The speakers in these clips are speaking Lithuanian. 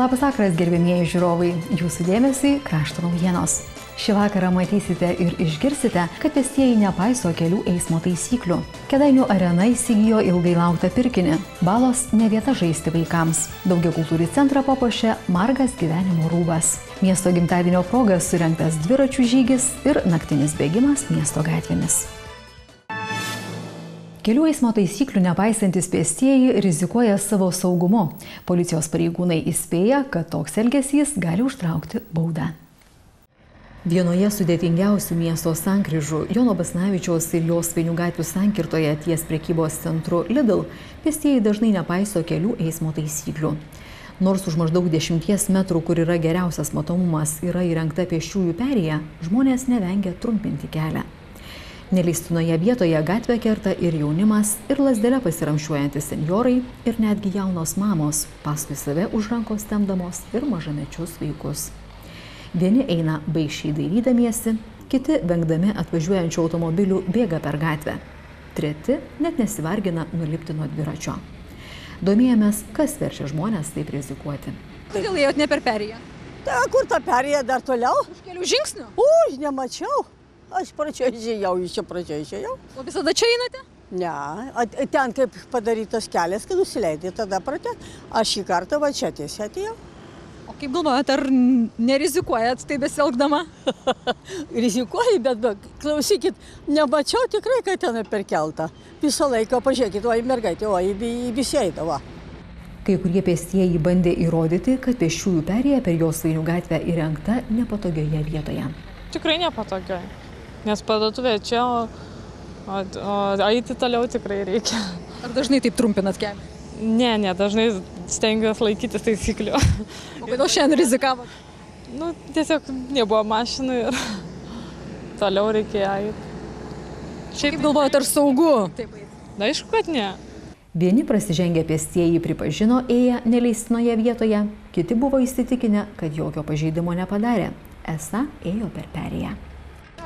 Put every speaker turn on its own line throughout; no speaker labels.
Labas vakaras, gerbėmieji žiūrovai. Jūsų dėmesį krašto naujienos. Šį vakarą matysite ir išgirsite, kad pėstieji nepaiso kelių eismo taisyklių. Kedainių arena įsigijo ilgai lauktą pirkinį. Balos ne vieta žaisti vaikams. Daugia kultūrį centrą papuošė margas gyvenimo rūbas. Miesto gimtadienio progas surinktas dviračių žygis ir naktinis bėgimas miesto gatvėmis. Kelių eismo taisyklių nepaisantis pėstieji rizikuoja savo saugumu. Policijos pareigūnai įspėja, kad toks elgesys gali užtraukti baudą. Vienoje sudėtingiausių miesto sankryžų Jono Basnavičiaus ir jos Vainių gatvių sankirtoje ties prekybos centru Lidl pėstieji dažnai nepaiso kelių eismo taisyklių. Nors už maždaug 10 metrų, kur yra geriausias matomumas, yra įrengta pėsčiųjų perėja, žmonės nevengia trumpinti kelią. Neleistinoje vietoje gatvę kerta ir jaunimas, ir lasdelę pasiramšiuojantys seniorai, ir netgi jaunos mamos, paskui save už rankos temdamos ir mažamečius vaikus. Vieni eina baišiai dairydamiesi, kiti vengdami atvažiuojančių automobilių bėga per gatvę. Treti net nesivargina nulipti nuo dviračio. Domėjomės, kas verčia žmonės taip rizikuoti.
Kodėl ėjot ne per perėją?
Ta, kur ta perėja dar toliau?
Už kelių žingsnių?
Ui, nemačiau. Aš pradžioje išėjau, iš čia pradžioje išėjau.
O visada čia einate?
Ne, ten kaip padarytas kelias, kai nusileidai, tada pratė. Aš šį kartą va čia tiesiai atėjau.
O kaip galvojat, ar nerizikuojat tai besielgdama?
Rizikuoju, bet, bet klausykit, nemačiau tikrai, kad ten perkelta. Visą laiką pažiūrėkit, o į mergaitę, o į, į visieidavo.
Kai kurie pėstieji bandė įrodyti, kad pėsčiųjų perėja per jos Vainių gatvę įrengta nepatogioje vietoje.
Tikrai nepatogioje, nes parduotuvė čia, o, o, o eiti toliau tikrai reikia.
Ar dažnai taip trumpinat kelią?
Ne, ne, dažnai stengiuosi laikytis taisyklių.
O kodėl šiandien rizikavot?
Nu, tiesiog nebuvo mašinų ir toliau reikėjo eiti.
Šiaip galvojat, ar saugu? Taip.
Na, aišku, kad ne.
Vieni prasižengę pėstieji pripažino ėję neleistinoje vietoje, kiti buvo įsitikinę, kad jokio pažeidimo nepadarė. Esą ėjo per perėją.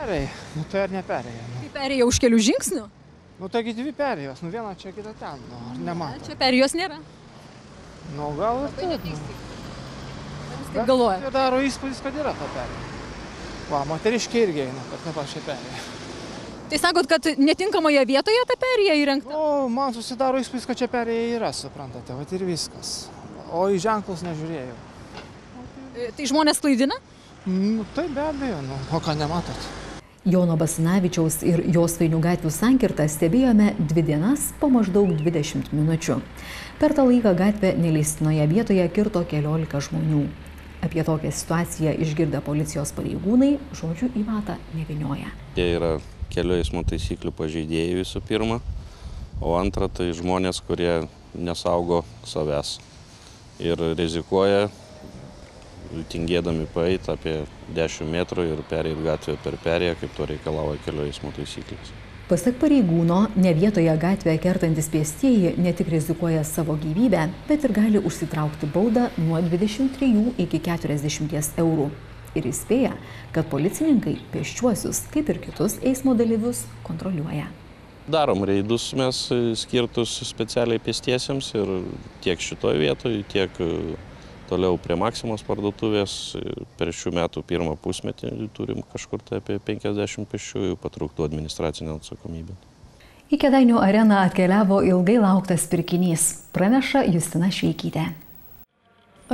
Perėjai, nu tai ar ne perėjai? Nu,
Tai perėja už kelių žingsnių?
nu taigi dvi perėjos, nu viena čia, kita ten, nu ar ne man?
Čia perėjos nėra.
Nu gal ir taip. Nu.
Taip galvoja.
Tai daro įspūdis, kad yra ta perėja. Va, moteriškiai irgi eina, kad ne pačią perėją.
Tai sakot, kad netinkamoje vietoje ta perėja įrengta?
Nu, man susidaro įspūdis, kad čia perėja yra, suprantate, va ir viskas. O į ženklus nežiūrėjau.
E, Tai žmonės klaidina?
Nu, tai be abejo, nu, o ką nematot?
Jono Basinavičiaus ir jos Vainių gatvių sankirtą stebėjome dvi dienas po maždaug 20 minučių. Per tą laiką gatvę neleistinoje vietoje kirto keliolika žmonių. Apie tokią situaciją išgirdę policijos pareigūnai žodžių į vatą nevinioja.
Jie yra kelių eismo taisyklių pažeidėjai visų pirma, o antra tai žmonės, kurie nesaugo savęs ir rizikuoja, tingėdami paeiti apie 10 metrų ir pereiti gatvę per perėją, kaip to reikalauja kelių eismo taisyklės.
Pasak pareigūno, ne vietoje gatvėje kertantis pėstieji ne tik rizikuoja savo gyvybę, bet ir gali užsitraukti baudą nuo 23 iki 40 eurų. Ir įspėja, kad policininkai pėsčiuosius, kaip ir kitus eismo dalyvius, kontroliuoja.
Darom reidus mes skirtus specialiai pėstiesiems ir tiek šitoje vietoje, tiek toliau prie Maksimos parduotuvės per šių metų pirmą pusmetį turim kažkur tai apie 50 pėsčiųjų patrauktų administracinę atsakomybę.
Į Kedainių areną atkeliavo ilgai lauktas pirkinys, praneša Justina Šveikytė.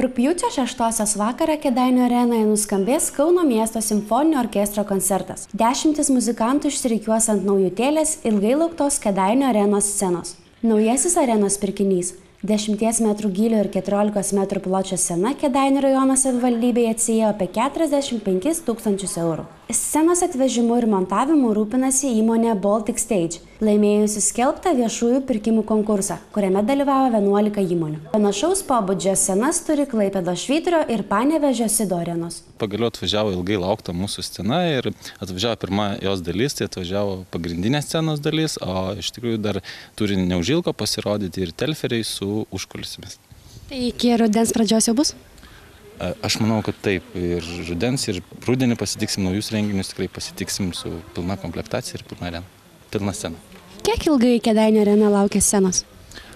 Rūpjūčio 6 vakarą Kedainių arenoje nuskambės Kauno miesto simfoninio orkestro koncertas. Dešimtis muzikantų išsirikiuos ant naujutėlės ilgai lauktos Kedainių arenos scenos. Naujasis arenos pirkinys - 10 m gylio ir 14 m pločio scena Kedainių rajono savivaldybėje atsijėjo apie 45 tūkstančius eurų. Scenos atvežimu ir montavimu rūpinasi įmonė Baltic Stage, laimėjusi skelbtą viešųjų pirkimų konkursą, kuriame dalyvavo 11 įmonių. Panašaus pobūdžio scenas turi Klaipėdo Švyturio ir Panevežio Sidorenos.
Pagaliau atvažiavo ilgai laukta mūsų scena ir atvažiavo pirma jos dalis, tai atvažiavo pagrindinė scenos dalis, o iš tikrųjų dar turi neužilgo pasirodyti ir telferiai su užkulisimis.
Tai iki rudens pradžios jau bus?
A- Aš manau, kad taip. Ir rudens, ir rudenį pasitiksim naujus renginius, tikrai pasitiksim su pilna komplektacija ir pilna arena. Pilna scena.
Kiek ilgai Kedainių arena laukia scenos?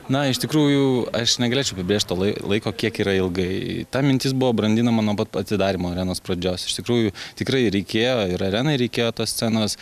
Na, iš tikrųjų, aš negalėčiau apibrėžti to laiko, kiek yra ilgai. Ta mintis buvo brandinama nuo pat atidarimo arenos pradžios. Iš tikrųjų, tikrai reikėjo ir arenai reikėjo tos scenos.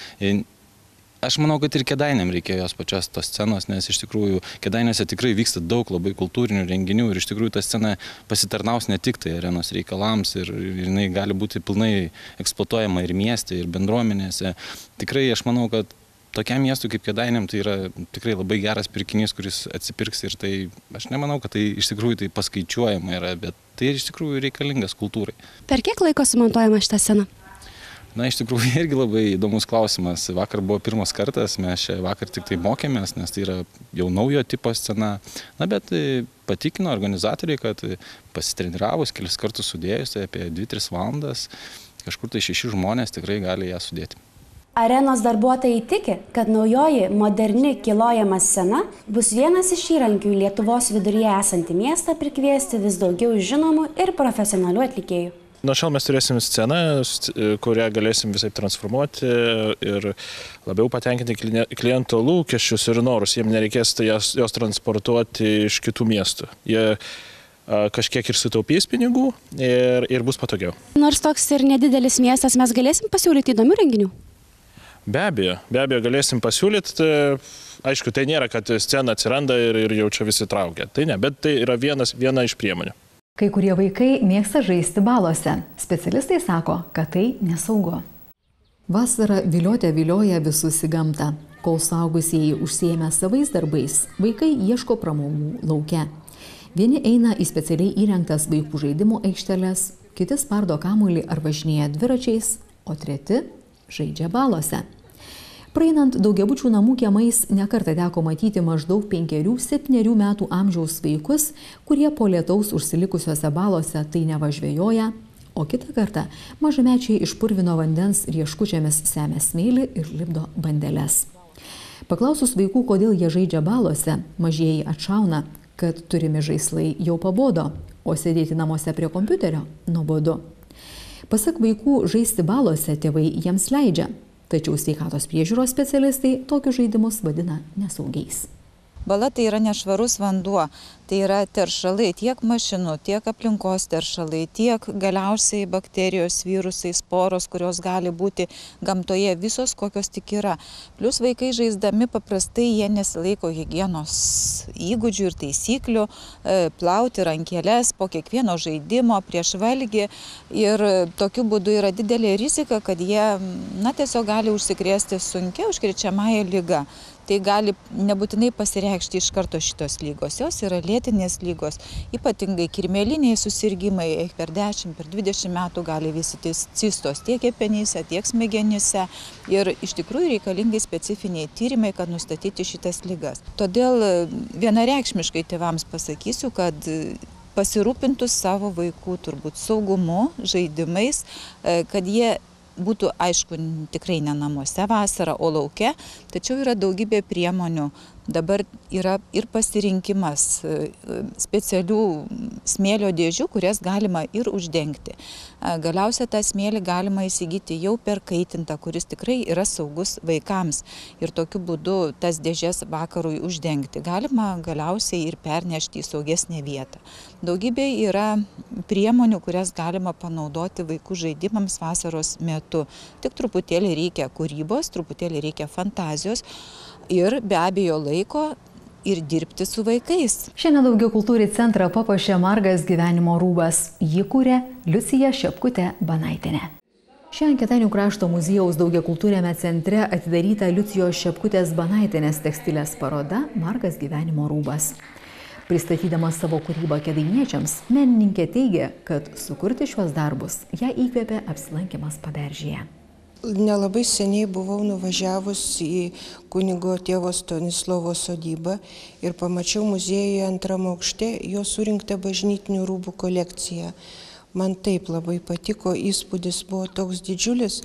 Aš manau, kad ir kedainėm reikėjo jos pačios tos scenos, nes iš tikrųjų kedainėse tikrai vyksta daug labai kultūrinių renginių ir iš tikrųjų ta scena pasitarnaus ne tik tai arenos reikalams ir, ir jinai gali būti pilnai eksploatuojama ir mieste, ir bendruomenėse. Tikrai aš manau, kad tokiam miestui kaip Kedainėm tai yra tikrai labai geras pirkinys, kuris atsipirks ir tai aš nemanau, kad tai iš tikrųjų tai paskaičiuojama yra, bet tai iš tikrųjų reikalingas kultūrai.
Per kiek laiko sumontuojama šitą sceną?
Na, iš tikrųjų irgi labai įdomus klausimas. Vakar buvo pirmas kartas, mes čia vakar tik tai mokėmės, nes tai yra jau naujo tipo scena. Na, bet e, patikino organizatoriai, kad pasitreniravus kelis kartus sudėjus, tai apie 2-3 valandas kažkur tai šeši žmonės tikrai gali ją sudėti.
Arenos darbuotojai tiki, kad naujoji moderni kilojama scena bus vienas iš įrankių Lietuvos viduryje esantį miestą prikviesti vis daugiau žinomų ir profesionalių atlikėjų.
Nuo šiol mes turėsim sceną, kurią galėsim visai transformuoti ir labiau patenkinti kliento lūkesčius ir norus. Jiems nereikės tai jos, jos transportuoti iš kitų miestų. Jie kažkiek ir sutaupys pinigų ir, ir bus patogiau.
Nors toks ir nedidelis miestas, mes galėsim pasiūlyti įdomių renginių.
Be abejo, be abejo galėsim pasiūlyti. Tai, aišku, tai nėra, kad scena atsiranda ir, ir jau čia visi traukia. Tai ne, bet tai yra vienas, viena iš priemonių.
Kai kurie vaikai mėgsta žaisti balose. Specialistai sako, kad tai nesaugu. Vasara viliotė vilioja visus į gamtą. Kol saugusieji užsiemę savais darbais, vaikai ieško pramogų laukia. Vieni eina į specialiai įrengtas vaikų žaidimų aikšteles, kiti spardo kamuolį ar važinėja dviračiais, o treti žaidžia balose. Praeinant daugiabučių namų kiemais nekartą teko matyti maždaug 5-7 metų amžiaus vaikus, kurie po lietaus užsilikusiuose balose tai nevažvėjoja, o kitą kartą mažamečiai iš purvino vandens rieškučiamis semia smėlį ir lipdo bandeles. Paklausus vaikų, kodėl jie žaidžia balose, mažieji atšauna, kad turimi žaislai jau pabodo, o sėdėti namuose prie kompiuterio nuobodu. Pasak vaikų, žaisti balose tėvai jiems leidžia, tačiau sveikatos priežiūros specialistai tokius žaidimus vadina nesaugiais.
Bala tai yra nešvarus vanduo, tai yra teršalai tiek mašinų, tiek aplinkos teršalai, tiek galiausiai bakterijos, virusai, sporos, kurios gali būti gamtoje visos, kokios tik yra. Plus vaikai žaisdami paprastai jie nesilaiko hygienos įgūdžių ir taisyklių, e, plauti rankelės po kiekvieno žaidimo prieš valgį. Ir tokiu būdu yra didelė rizika, kad jie na, tiesiog gali užsikrėsti sunkia užkrečiamąją lygą tai gali nebūtinai pasireikšti iš karto šitos lygos. Jos yra lėtinės lygos, ypatingai kirmeliniai susirgymai per 10, per 20 metų gali vystytis cistos tiek kepenyse, tiek smegenyse ir iš tikrųjų reikalingi specifiniai tyrimai, kad nustatyti šitas lygas. Todėl vienareikšmiškai tėvams pasakysiu, kad pasirūpintų savo vaikų turbūt saugumu, žaidimais, kad jie būtų aišku tikrai ne namuose vasarą, o lauke, tačiau yra daugybė priemonių. Dabar yra ir pasirinkimas e, specialių smėlio dėžių, kurias galima ir uždengti. Galiausia tą smėlį galima įsigyti jau per kaitintą, kuris tikrai yra saugus vaikams ir tokiu būdu tas dėžės vakarui uždengti. Galima galiausiai ir pernešti į saugesnę vietą. Daugybė yra priemonių, kurias galima panaudoti vaikų žaidimams vasaros metu. Tik truputėlį reikia kūrybos, truputėlį reikia fantazijos ir be abejo laiko ir dirbti su vaikais.
Šiandien daugiau kultūrį centrą papuošė margas gyvenimo rūbas. Jį kūrė Liucija Šepkutė Banaitinė. Šiandien Ketanių krašto muziejaus daugia kultūrėme centre atidaryta Liucijos Šepkutės Banaitinės tekstilės paroda Margas gyvenimo rūbas. Pristatydama savo kūrybą kedainiečiams, menininkė teigia, kad sukurti šiuos darbus ją įkvėpė apsilankimas paberžyje.
Nelabai seniai buvau nuvažiavus į kunigo tėvo Stanislovo sodybą ir pamačiau muziejuje antram aukšte jo surinktą bažnytinių rūbų kolekciją. Man taip labai patiko, įspūdis buvo toks didžiulis,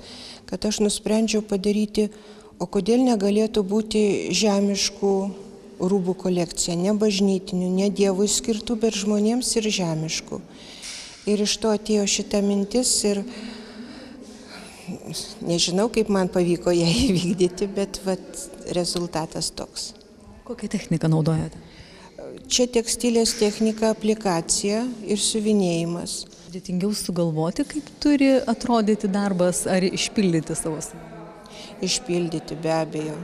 kad aš nusprendžiau padaryti, o kodėl negalėtų būti žemiškų rūbų kolekcija, ne bažnytinių, ne Dievui skirtų, bet žmonėms ir žemiškų. Ir iš to atėjo šita mintis ir nežinau, kaip man pavyko ją įvykdyti, bet vat, rezultatas toks.
Kokią techniką naudojate?
Čia tekstilės technika, aplikacija ir siuvinėjimas.
Sudėtingiau sugalvoti, kaip turi atrodyti darbas ar išpildyti savo svajonę.
Išpildyti be abejo.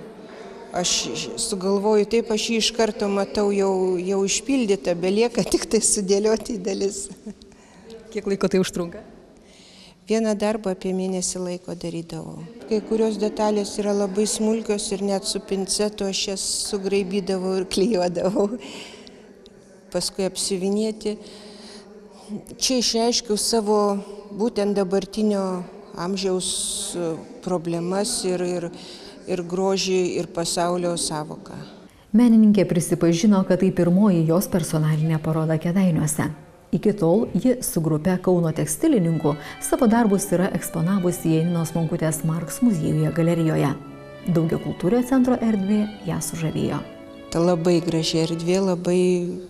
Aš sugalvoju taip, aš jį iš karto matau jau, jau išpildytą, belieka tik tai sudėlioti į dalis.
Kiek laiko tai užtrunka?
Vieną darbą apie mėnesį laiko darydavau. Kai kurios detalės yra labai smulkios ir net su pincetu aš jas sugraibydavau ir klyjuodavau. Paskui apsivinėti. Čia išreiškiau savo būtent dabartinio amžiaus problemas ir, ir, ir grožį, ir pasaulio savoką.
Menininkė prisipažino, kad tai pirmoji jos personalinė paroda Kedainiuose. Iki tol ji su grupe Kauno tekstilininkų savo darbus yra eksponavusi Janinos Monkutės Marks muziejuje galerijoje. Daugia kultūrio centro erdvė ją sužavėjo.
Ta labai graži erdvė, labai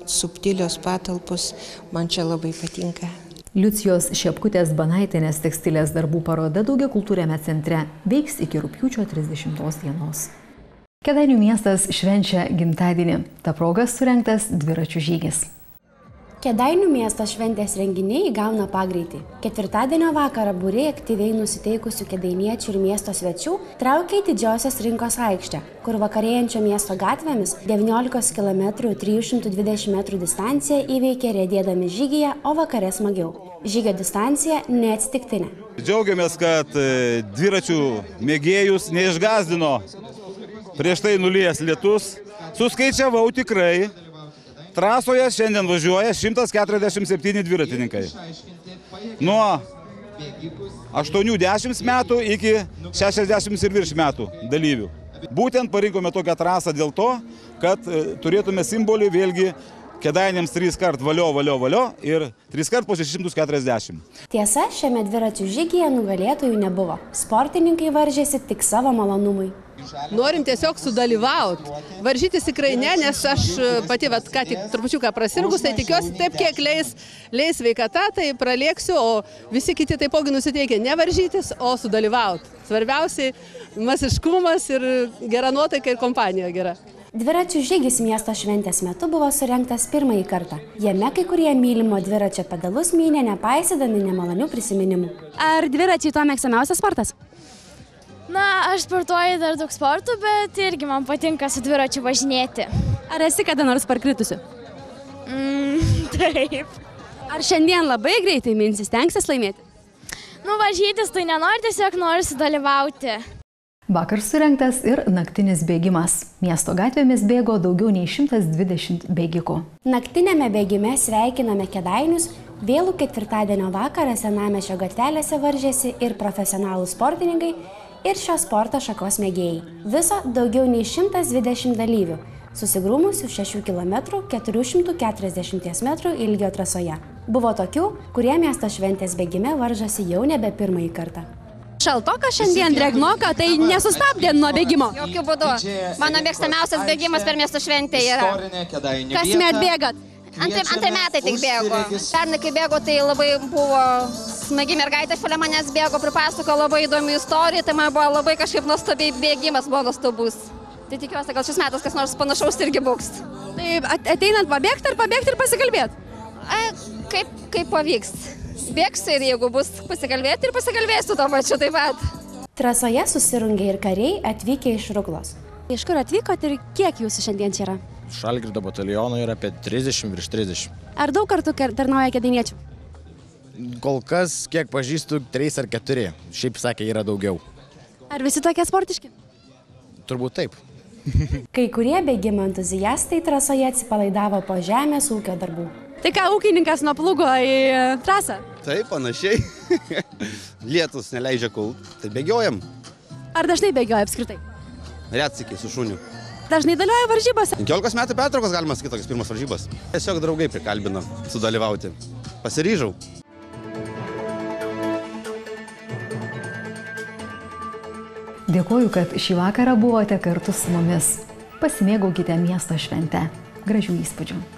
subtilios patalpos, man čia labai patinka.
Liucijos Šepkutės Banaitinės tekstilės darbų paroda daugia kultūrėme centre veiks iki rūpiučio 30 dienos. Kedainių miestas švenčia gimtadienį. Ta proga surinktas dviračių žygis.
Kedainių miesto šventės renginiai įgauna pagreitį. Ketvirtadienio vakarą būriai aktyviai nusiteikusių kedainiečių ir miesto svečių traukia į didžiosios rinkos aikštę, kur vakarėjančio miesto gatvėmis 19 km 320 m distanciją įveikė rėdėdami žygyje, o vakarė smagiau. Žygio distancija neatsitiktinė.
Džiaugiamės, kad dviračių mėgėjus neišgazdino prieš tai nulijęs lietus. Suskaičiavau tikrai, Trasoje šiandien važiuoja 147 dviratininkai. Nuo 80 metų iki 60 ir virš metų dalyvių. Būtent parinkome tokią trasą dėl to, kad turėtume simbolį vėlgi Kedainėms trys kart valio, valio, valio ir trys kart po 640.
Tiesa, šiame dviračių žygyje nugalėtojų nebuvo. Sportininkai varžėsi tik savo malonumui.
Norim tiesiog sudalyvauti. Varžytis tikrai ne, nes aš pati, vat, ką tik trupučiuką prasirgus, tai tikiuosi taip, kiek leis, leis veikata, tai pralėksiu, o visi kiti taipogi nusiteikia ne varžytis, o sudalyvauti. Svarbiausiai masiškumas ir gera nuotaika ir kompanija gera.
Dviračių žygis miesto šventės metu buvo surinktas pirmąjį kartą. Jame kai kurie mylimo dviračio pedalus mynė nepaisydami nemalonių prisiminimų.
Ar dviračiai to mėgstamiausias sportas?
Na, aš sportuoju dar daug sportų, bet irgi man patinka su dviračiu važinėti.
Ar esi kada nors parkritusi?
Mm, taip.
Ar šiandien labai greitai minsis, tenksis laimėti?
Nu, važytis tai nenori, tiesiog nori sudalyvauti.
Vakar surinktas ir naktinis bėgimas. Miesto gatvėmis bėgo daugiau nei 120 bėgikų.
Naktinėme bėgime sveikiname kedainius, vėlų ketvirtadienio vakarą senamešio gatvelėse varžėsi ir profesionalų sportininkai, ir šios sporto šakos mėgėjai. Viso daugiau nei 120 dalyvių, susigrūmusių 6 km 440 m ilgio trasoje. Buvo tokių, kurie miesto šventės bėgime varžosi jau nebe pirmąjį kartą.
Šaltoka šiandien, dregnoka, tai nesustabdė nuo bėgimo.
Jokių būdų. Mano mėgstamiausias bėgimas per miesto šventę yra.
Kasmet bėgat?
Antrai, antrai metai tik bėgo. Pernai, kai bėgo, tai labai buvo smagi mergaitė šalia manęs bėgo, pripasako labai įdomi istorija, tai man buvo labai kažkaip nuostabiai bėgimas, buvo nuostabus. Tai tikiuosi, gal šis metas kas nors panašaus irgi būks.
Tai ateinant pabėgti ar pasikalbėti?
pasikalbėti? Kaip, kaip pavyks bėgsiu ir jeigu bus pasikalbėti ir pasikalbėsiu to pačiu taip pat.
Trasoje susirungė ir kariai atvykę iš Ruklos.
Iš kur atvykote ir kiek jūsų šiandien čia yra?
Šalgirdo batalionų yra apie 30 virš 30.
Ar daug kartų tarnauja kėdainiečių?
Kol kas, kiek pažįstu, 3 ar 4. Šiaip sakė, yra daugiau.
Ar visi tokie sportiški?
Turbūt taip.
Kai kurie bėgimo entuziastai trasoje atsipalaidavo po žemės ūkio darbų.
Tai ką, ūkininkas nuo plugo į trasą?
Taip, panašiai. Lietus neleidžia kult, tai bėgiojam.
Ar dažnai bėgioja apskritai?
Retsikį su šuniu.
Dažnai dalyvauja varžybose?
15 metų pertraukos galima sakyti tokias pirmas varžybas. Tiesiog draugai prikalbino sudalyvauti. Pasiryžau.
Dėkuoju, kad šį vakarą buvote kartu su mumis. Pasimėgaukite miesto šventę. Gražių įspūdžių.